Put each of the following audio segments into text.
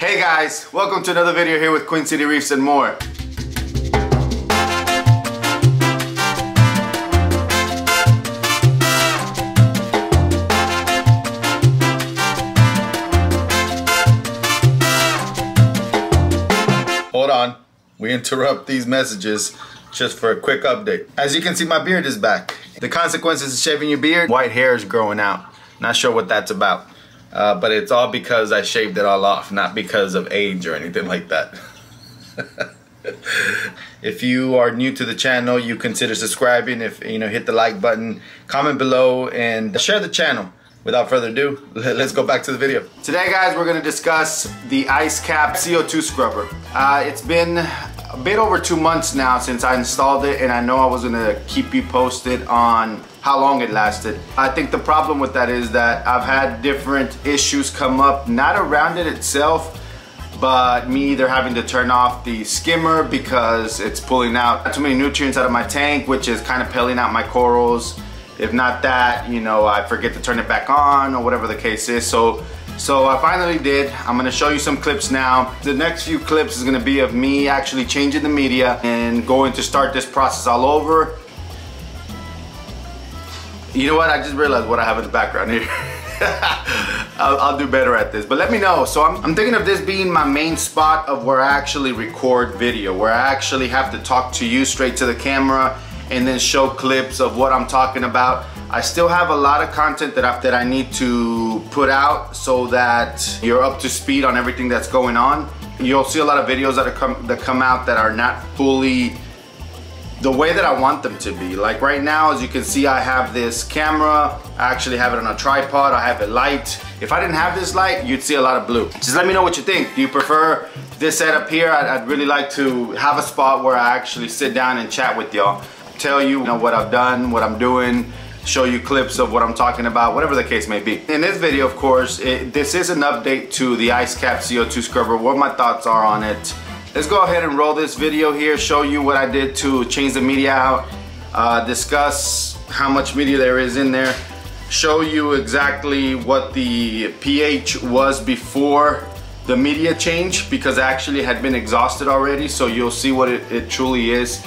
Hey guys, welcome to another video here with Queen City Reefs and more. Hold on, we interrupt these messages just for a quick update. As you can see, my beard is back. The consequences of shaving your beard, white hair is growing out. Not sure what that's about. Uh, but it's all because I shaved it all off, not because of age or anything like that. if you are new to the channel, you consider subscribing. If you know, hit the like button, comment below, and share the channel. Without further ado, let's go back to the video. Today, guys, we're gonna discuss the Ice Cap CO2 scrubber. Uh, it's been a bit over two months now since I installed it, and I know I was gonna keep you posted on how long it lasted. I think the problem with that is that I've had different issues come up, not around it itself, but me either having to turn off the skimmer because it's pulling out too many nutrients out of my tank, which is kind of pelling out my corals. If not that, you know, I forget to turn it back on or whatever the case is. So, so I finally did. I'm gonna show you some clips now. The next few clips is gonna be of me actually changing the media and going to start this process all over. You know what? I just realized what I have in the background here. I'll, I'll, do better at this, but let me know. So I'm, I'm thinking of this being my main spot of where I actually record video, where I actually have to talk to you straight to the camera and then show clips of what I'm talking about. I still have a lot of content that I, that I need to put out so that you're up to speed on everything that's going on. You'll see a lot of videos that, are come, that come out that are not fully the way that I want them to be. Like right now, as you can see, I have this camera. I actually have it on a tripod. I have a light. If I didn't have this light, you'd see a lot of blue. Just let me know what you think. Do you prefer this setup here? I'd, I'd really like to have a spot where I actually sit down and chat with y'all. Tell you, you know, what I've done, what I'm doing, show you clips of what I'm talking about, whatever the case may be. In this video, of course, it, this is an update to the Ice Cap CO2 scrubber, what my thoughts are on it, Let's go ahead and roll this video here, show you what I did to change the media out, uh, discuss how much media there is in there, show you exactly what the pH was before the media change because it actually had been exhausted already so you'll see what it, it truly is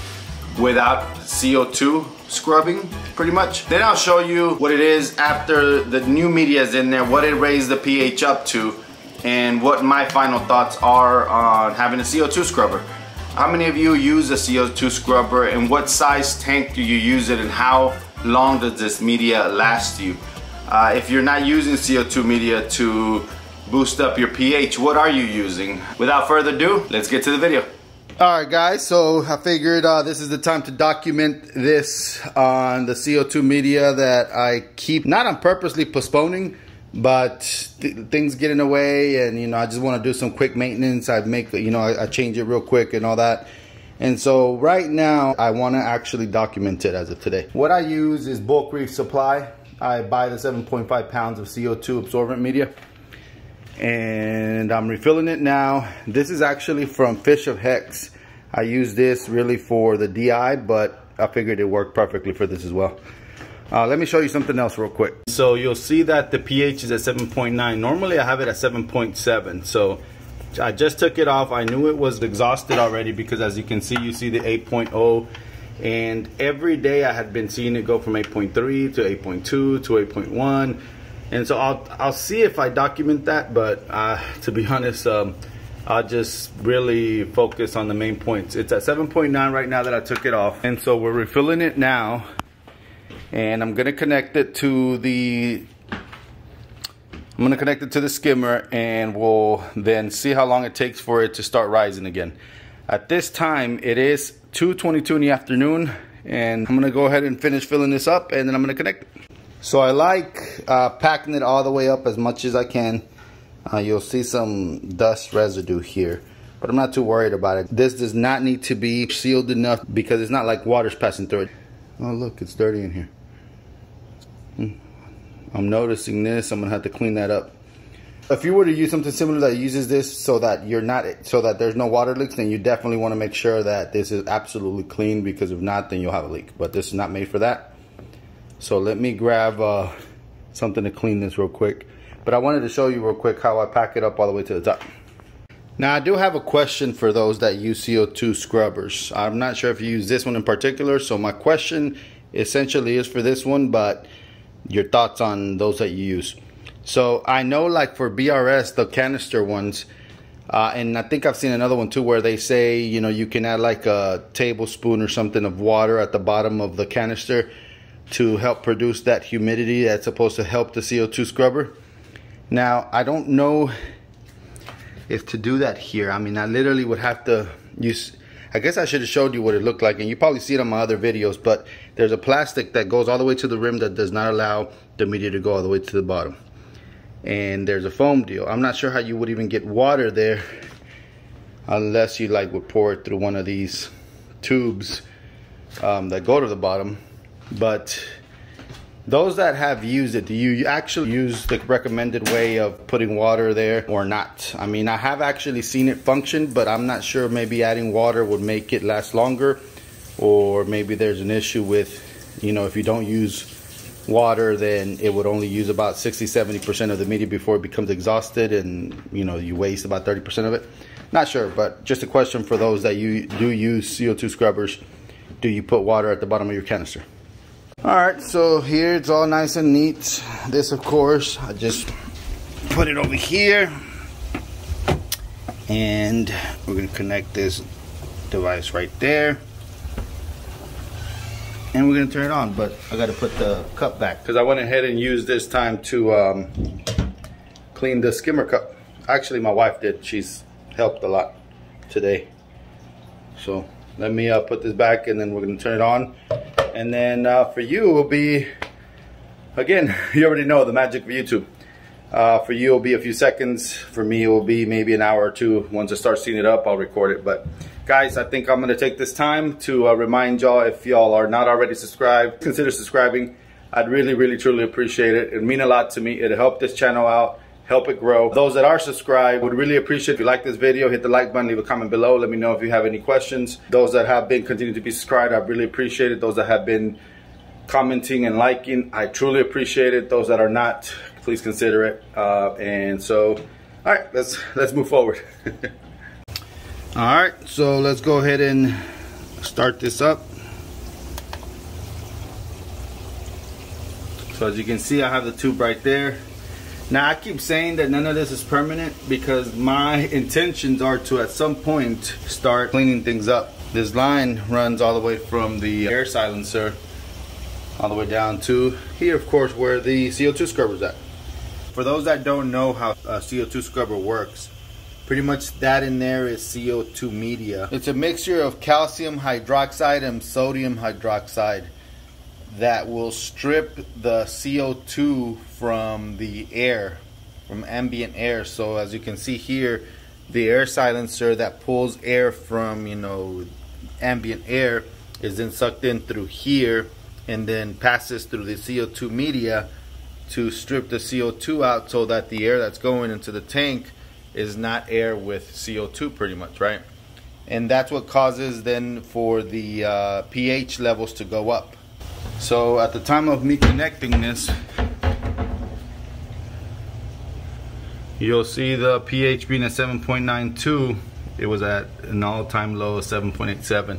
without CO2 scrubbing pretty much. Then I'll show you what it is after the new media is in there, what it raised the pH up to and what my final thoughts are on having a CO2 scrubber. How many of you use a CO2 scrubber and what size tank do you use it and how long does this media last you? Uh, if you're not using CO2 media to boost up your pH, what are you using? Without further ado, let's get to the video. Alright guys, so I figured uh, this is the time to document this on the CO2 media that I keep, not on purposely postponing, but th things get in the way and you know I just want to do some quick maintenance. I make you know I, I, change it real quick and all that. And so right now I want to actually document it as of today. What I use is bulk reef supply. I buy the 7.5 pounds of CO2 absorbent media and I'm refilling it now. This is actually from Fish of Hex. I use this really for the DI but I figured it worked perfectly for this as well uh, let me show you something else real quick. So you'll see that the pH is at 7.9. Normally I have it at 7.7. So I just took it off. I knew it was exhausted already because as you can see, you see the 8.0 and every day I had been seeing it go from 8.3 to 8.2 to 8.1 and so I'll, I'll see if I document that but uh, to be honest um, I'll just really focus on the main points. It's at 7.9 right now that I took it off and so we're refilling it now and I'm gonna connect it to the I'm gonna connect it to the skimmer and we'll then see how long it takes for it to start rising again. At this time, it is 2.22 in the afternoon and I'm gonna go ahead and finish filling this up and then I'm gonna connect it. So I like uh, packing it all the way up as much as I can. Uh, you'll see some dust residue here, but I'm not too worried about it. This does not need to be sealed enough because it's not like water's passing through it. Oh look, it's dirty in here. I'm noticing this. I'm gonna have to clean that up. If you were to use something similar that uses this so that you're not so that there's no water leaks, then you definitely want to make sure that this is absolutely clean because if not, then you'll have a leak. But this is not made for that. So let me grab uh, something to clean this real quick. But I wanted to show you real quick how I pack it up all the way to the top. Now I do have a question for those that use CO2 scrubbers. I'm not sure if you use this one in particular, so my question essentially is for this one, but your thoughts on those that you use. So I know like for BRS, the canister ones, uh, and I think I've seen another one too where they say, you know, you can add like a tablespoon or something of water at the bottom of the canister to help produce that humidity that's supposed to help the CO2 scrubber. Now, I don't know if to do that here. I mean, I literally would have to use, I guess I should have showed you what it looked like and you probably see it on my other videos, but there's a plastic that goes all the way to the rim that does not allow the media to go all the way to the bottom and there's a foam deal. I'm not sure how you would even get water there unless you like would pour it through one of these tubes um, that go to the bottom. But those that have used it, do you actually use the recommended way of putting water there or not? I mean, I have actually seen it function, but I'm not sure maybe adding water would make it last longer or maybe there's an issue with, you know, if you don't use water, then it would only use about 60, 70% of the media before it becomes exhausted and, you know, you waste about 30% of it. Not sure, but just a question for those that you do use CO2 scrubbers. Do you put water at the bottom of your canister? All right, so here it's all nice and neat. This, of course, I just put it over here. And we're gonna connect this device right there and we're gonna turn it on but I gotta put the cup back because I went ahead and used this time to um, clean the skimmer cup actually my wife did she's helped a lot today so let me uh, put this back and then we're gonna turn it on and then uh, for you will be again you already know the magic of YouTube uh, for you it'll be a few seconds for me it will be maybe an hour or two once I start seeing it up I'll record it but Guys, I think I'm gonna take this time to uh, remind y'all if y'all are not already subscribed, consider subscribing. I'd really, really, truly appreciate it. It'd mean a lot to me. It'll help this channel out, help it grow. Those that are subscribed would really appreciate if you like this video, hit the like button, leave a comment below. Let me know if you have any questions. Those that have been continue to be subscribed, I really appreciate it. Those that have been commenting and liking, I truly appreciate it. Those that are not, please consider it. Uh, and so, all right, let's let's move forward. all right so let's go ahead and start this up so as you can see I have the tube right there now I keep saying that none of this is permanent because my intentions are to at some point start cleaning things up. This line runs all the way from the air silencer all the way down to here of course where the CO2 scrubber is at. For those that don't know how a CO2 scrubber works Pretty much that in there is CO2 media. It's a mixture of calcium hydroxide and sodium hydroxide that will strip the CO2 from the air, from ambient air. So as you can see here, the air silencer that pulls air from, you know, ambient air is then sucked in through here and then passes through the CO2 media to strip the CO2 out so that the air that's going into the tank is not air with CO2 pretty much, right? And that's what causes then for the uh, pH levels to go up. So at the time of me connecting this, you'll see the pH being at 7.92. It was at an all-time low of 7.87.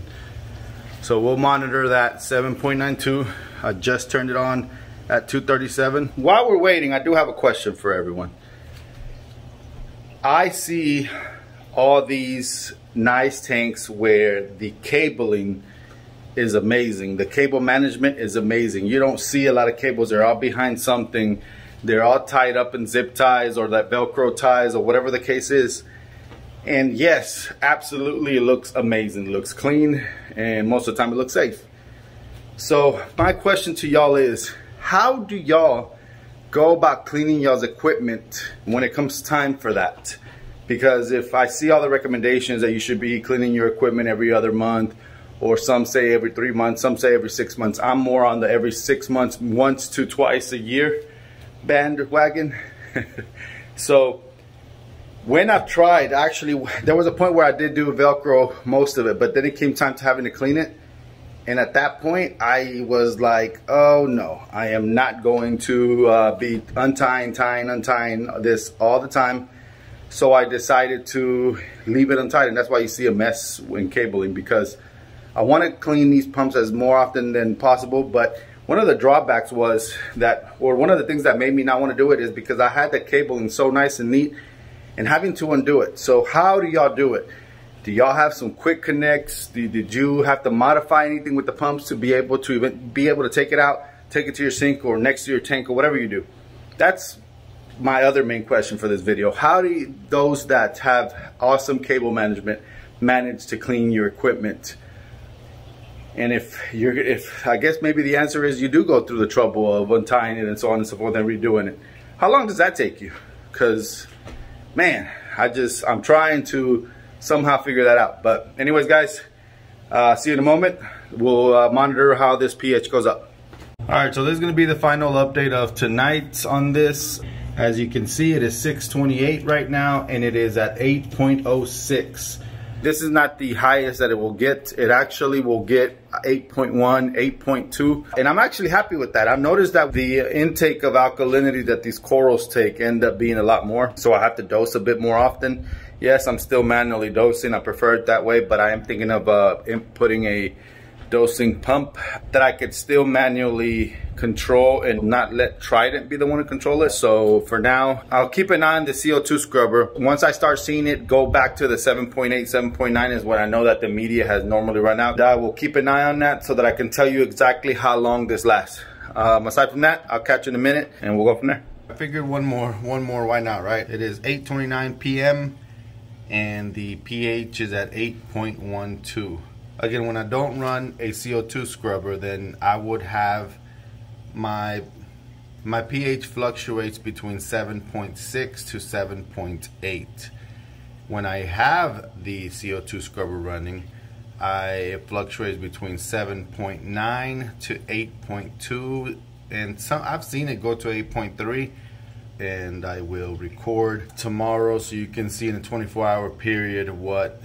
So we'll monitor that 7.92. I just turned it on at 237. While we're waiting, I do have a question for everyone. I see all these nice tanks where the cabling is amazing. The cable management is amazing. You don't see a lot of cables. They're all behind something. They're all tied up in zip ties or that Velcro ties or whatever the case is. And yes, absolutely it looks amazing. It looks clean and most of the time it looks safe. So my question to y'all is, how do y'all go about cleaning y'all's equipment when it comes time for that. Because if I see all the recommendations that you should be cleaning your equipment every other month, or some say every three months, some say every six months. I'm more on the every six months, once to twice a year bandwagon. so when I've tried, actually, there was a point where I did do Velcro most of it, but then it came time to having to clean it. And at that point, I was like, oh no, I am not going to uh, be untying, tying, untying this all the time. So I decided to leave it untied and that's why you see a mess when cabling because I want to clean these pumps as more often than possible, but one of the drawbacks was that, or one of the things that made me not want to do it is because I had the cabling so nice and neat and having to undo it. So how do y'all do it? Do y'all have some quick connects? Did you have to modify anything with the pumps to be able to even be able to take it out, take it to your sink or next to your tank or whatever you do? That's my other main question for this video. How do those that have awesome cable management manage to clean your equipment? And if you're, if I guess maybe the answer is you do go through the trouble of untying it and so on and so forth and redoing it. How long does that take you? Because, man, I just, I'm trying to somehow figure that out. But anyways, guys, uh, see you in a moment. We'll uh, monitor how this pH goes up. All right, so this is gonna be the final update of tonight on this. As you can see, it is 628 right now, and it is at 8.06. This is not the highest that it will get. It actually will get 8.1, 8.2. And I'm actually happy with that. I've noticed that the intake of alkalinity that these corals take end up being a lot more. So I have to dose a bit more often. Yes, I'm still manually dosing. I prefer it that way, but I am thinking of uh, putting a dosing pump that I could still manually control and not let Trident be the one to control it. So for now, I'll keep an eye on the CO2 scrubber. Once I start seeing it go back to the 7.8, 7.9 is what I know that the media has normally run out. I will keep an eye on that so that I can tell you exactly how long this lasts. Um, aside from that, I'll catch you in a minute and we'll go from there. I figured one more, one more, why not, right? It is 8.29 p.m. and the pH is at 8.12. Again, when I don't run a CO2 scrubber, then I would have my my pH fluctuates between 7.6 to 7.8. When I have the CO2 scrubber running, I fluctuates between 7.9 to 8.2 and some I've seen it go to 8.3 and I will record tomorrow so you can see in a 24 hour period what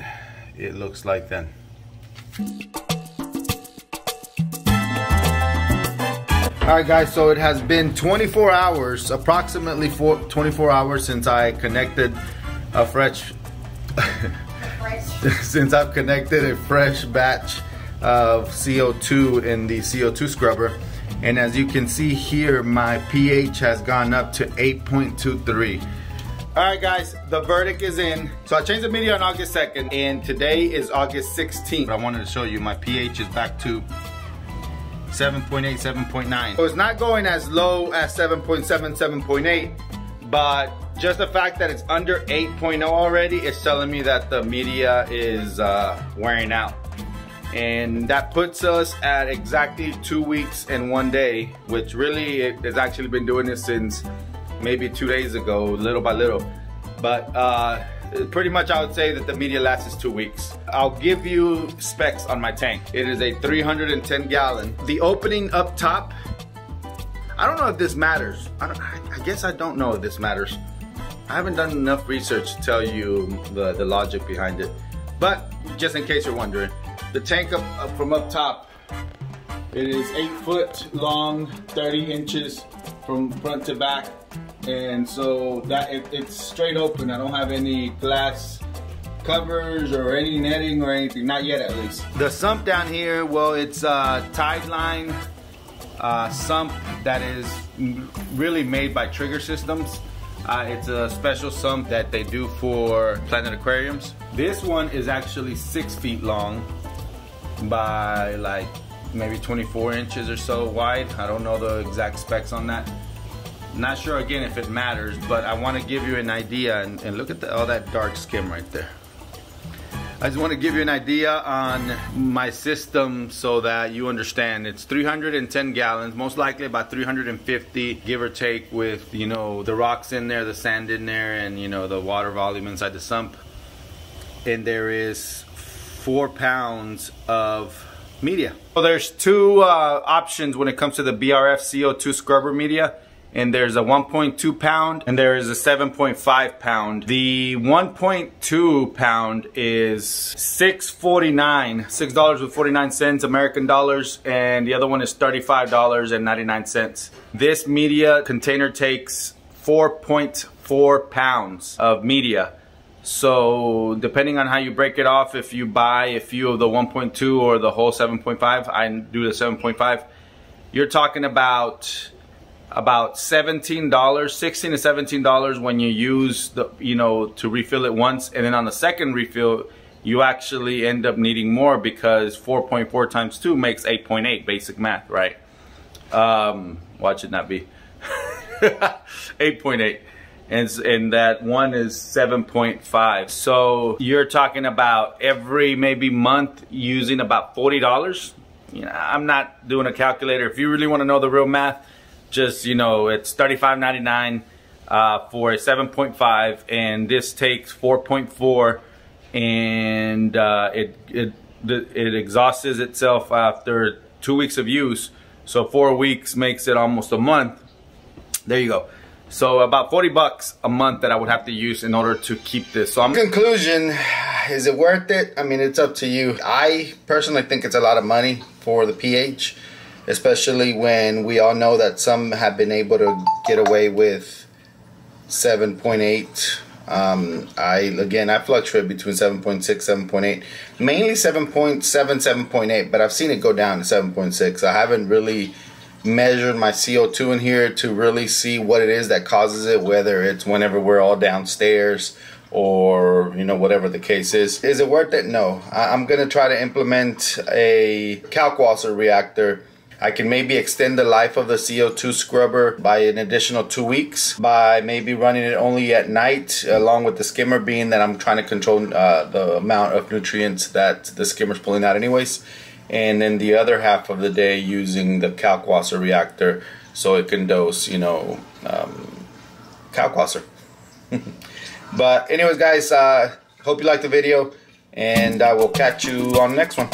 it looks like then. Alright guys, so it has been 24 hours, approximately four, 24 hours since I connected a fresh, since I've connected a fresh batch of CO2 in the CO2 scrubber. And as you can see here, my pH has gone up to 8.23. All right, guys, the verdict is in. So I changed the media on August 2nd, and today is August 16th. I wanted to show you my pH is back to 7.8, 7.9. So it's not going as low as 7.7, 7.8, but just the fact that it's under 8.0 already is telling me that the media is uh, wearing out. And that puts us at exactly two weeks and one day, which really it has actually been doing this since maybe two days ago, little by little. But uh, pretty much I would say that the media lasts two weeks. I'll give you specs on my tank. It is a 310 gallon. The opening up top, I don't know if this matters. I, I guess I don't know if this matters. I haven't done enough research to tell you the, the logic behind it. But just in case you're wondering, the tank up, up from up top, it is eight foot long, 30 inches from front to back and so that it, it's straight open. I don't have any glass covers or any netting or anything, not yet at least. The sump down here, well, it's a Tideline uh, sump that is really made by Trigger Systems. Uh, it's a special sump that they do for Planet Aquariums. This one is actually six feet long by like maybe 24 inches or so wide. I don't know the exact specs on that. Not sure again if it matters, but I want to give you an idea and, and look at the, all that dark skim right there. I just want to give you an idea on my system so that you understand. It's 310 gallons, most likely about 350, give or take, with you know the rocks in there, the sand in there, and you know the water volume inside the sump. And there is four pounds of media. So there's two uh, options when it comes to the BRS CO2 scrubber media and there's a 1.2 pound and there is a 7.5 pound. The 1.2 pound is 6.49, $6 with 49 cents American dollars and the other one is $35 and 99 cents. This media container takes 4.4 pounds of media. So depending on how you break it off, if you buy a few of the 1.2 or the whole 7.5, I do the 7.5, you're talking about about $17, 16 to $17 when you use the, you know, to refill it once. And then on the second refill, you actually end up needing more because 4.4 times 2 makes 8.8 .8, basic math, right? Um, watch it not be. 8.8 .8. And, and that one is 7.5. So you're talking about every maybe month using about $40. You know, I'm not doing a calculator. If you really want to know the real math, just, you know, it's $35.99 uh, for a 7.5 and this takes 4.4 and uh, it, it, it exhausts itself after two weeks of use. So four weeks makes it almost a month. There you go. So about 40 bucks a month that I would have to use in order to keep this. So I'm conclusion, is it worth it? I mean, it's up to you. I personally think it's a lot of money for the pH, especially when we all know that some have been able to get away with 7.8 um, I again I fluctuate between 7.6 7.8 mainly 7.7 7.8 but I've seen it go down to 7.6 I haven't really measured my CO2 in here to really see what it is that causes it whether it's whenever we're all downstairs or you know whatever the case is. Is it worth it? No. I, am gonna try to implement a kalkwasser reactor I can maybe extend the life of the CO2 scrubber by an additional two weeks by maybe running it only at night along with the skimmer being that I'm trying to control uh, the amount of nutrients that the skimmer's pulling out anyways. And then the other half of the day using the Kalkwasser reactor so it can dose you know um, Kalkwasser but anyways guys uh, hope you liked the video and I will catch you on the next one